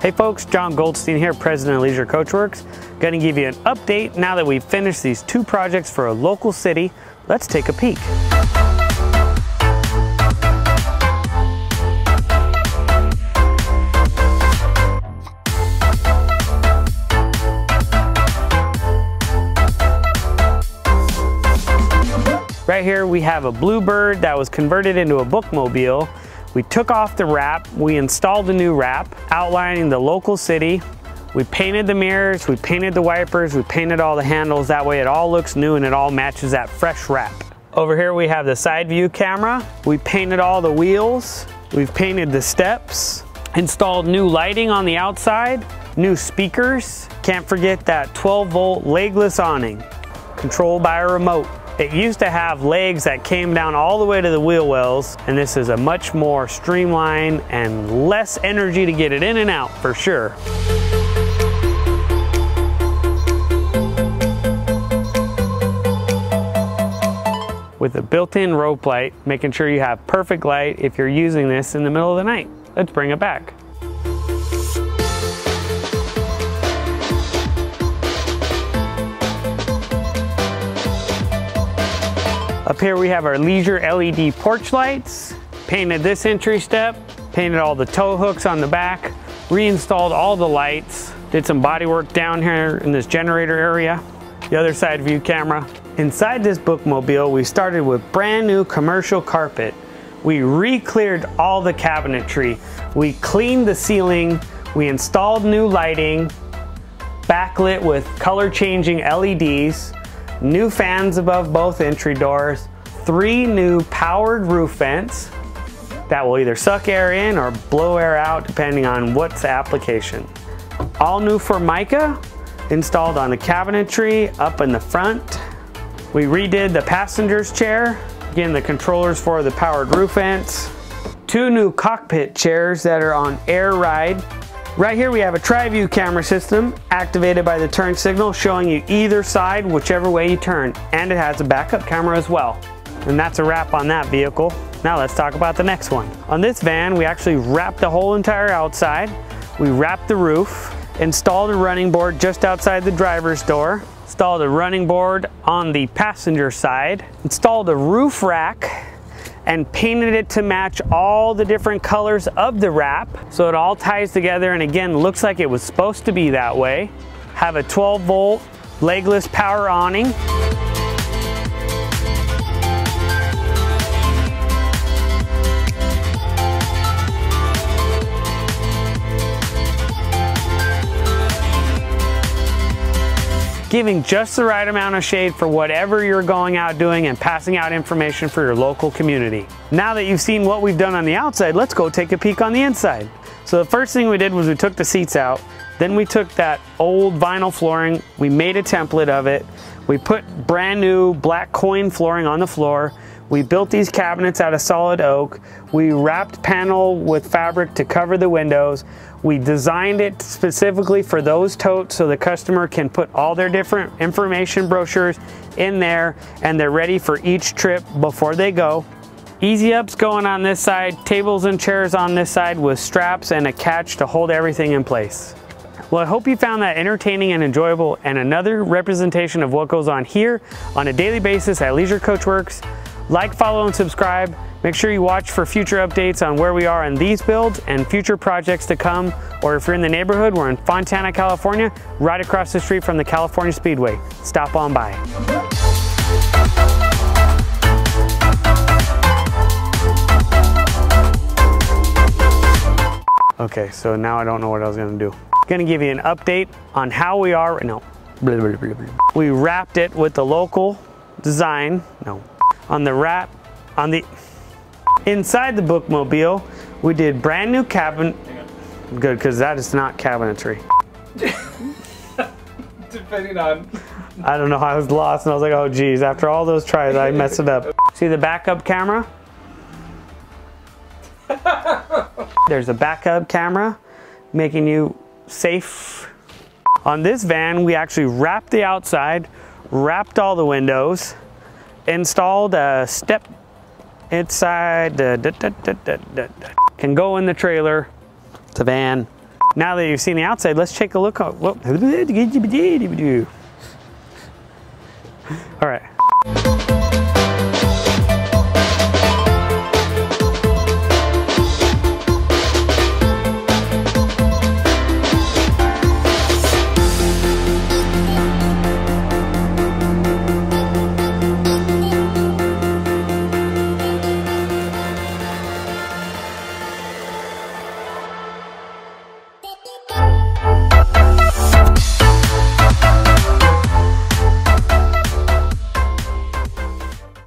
Hey folks, John Goldstein here, President of Leisure Coachworks. Gonna give you an update now that we've finished these two projects for a local city. Let's take a peek. Right here we have a Bluebird that was converted into a bookmobile. We took off the wrap, we installed a new wrap outlining the local city. We painted the mirrors, we painted the wipers, we painted all the handles. That way it all looks new and it all matches that fresh wrap. Over here we have the side view camera. We painted all the wheels. We've painted the steps, installed new lighting on the outside, new speakers. Can't forget that 12 volt legless awning, controlled by a remote. It used to have legs that came down all the way to the wheel wells, and this is a much more streamlined and less energy to get it in and out for sure. With a built-in rope light, making sure you have perfect light if you're using this in the middle of the night. Let's bring it back. Up here we have our Leisure LED porch lights. Painted this entry step, painted all the tow hooks on the back, reinstalled all the lights, did some body work down here in this generator area. The other side view camera. Inside this bookmobile, we started with brand new commercial carpet. We re-cleared all the cabinetry. We cleaned the ceiling. We installed new lighting, backlit with color changing LEDs new fans above both entry doors, three new powered roof vents that will either suck air in or blow air out depending on what's the application. All new Formica installed on the cabinetry up in the front. We redid the passenger's chair, again the controllers for the powered roof vents. Two new cockpit chairs that are on air ride Right here we have a tri-view camera system activated by the turn signal showing you either side whichever way you turn and it has a backup camera as well. And that's a wrap on that vehicle. Now let's talk about the next one. On this van we actually wrapped the whole entire outside. We wrapped the roof, installed a running board just outside the driver's door, installed a running board on the passenger side, installed a roof rack and painted it to match all the different colors of the wrap so it all ties together and again looks like it was supposed to be that way. Have a 12 volt legless power awning. Giving just the right amount of shade for whatever you're going out doing and passing out information for your local community. Now that you've seen what we've done on the outside, let's go take a peek on the inside. So the first thing we did was we took the seats out, then we took that old vinyl flooring, we made a template of it, we put brand new black coin flooring on the floor, we built these cabinets out of solid oak. We wrapped panel with fabric to cover the windows. We designed it specifically for those totes so the customer can put all their different information brochures in there and they're ready for each trip before they go. Easy ups going on this side, tables and chairs on this side with straps and a catch to hold everything in place. Well, I hope you found that entertaining and enjoyable and another representation of what goes on here on a daily basis at Leisure Coachworks. Like, follow, and subscribe. Make sure you watch for future updates on where we are on these builds and future projects to come. Or if you're in the neighborhood, we're in Fontana, California, right across the street from the California Speedway. Stop on by. Okay, so now I don't know what I was gonna do. Gonna give you an update on how we are, no. We wrapped it with the local design, no, on the wrap, on the, inside the bookmobile, we did brand new cabin, good, because that is not cabinetry. Depending on. I don't know, I was lost and I was like, oh geez, after all those tries, I messed it up. See the backup camera? There's a backup camera making you safe. On this van, we actually wrapped the outside, wrapped all the windows, installed a step inside, can go in the trailer, it's a van. Now that you've seen the outside, let's take a look. At, whoop. All right.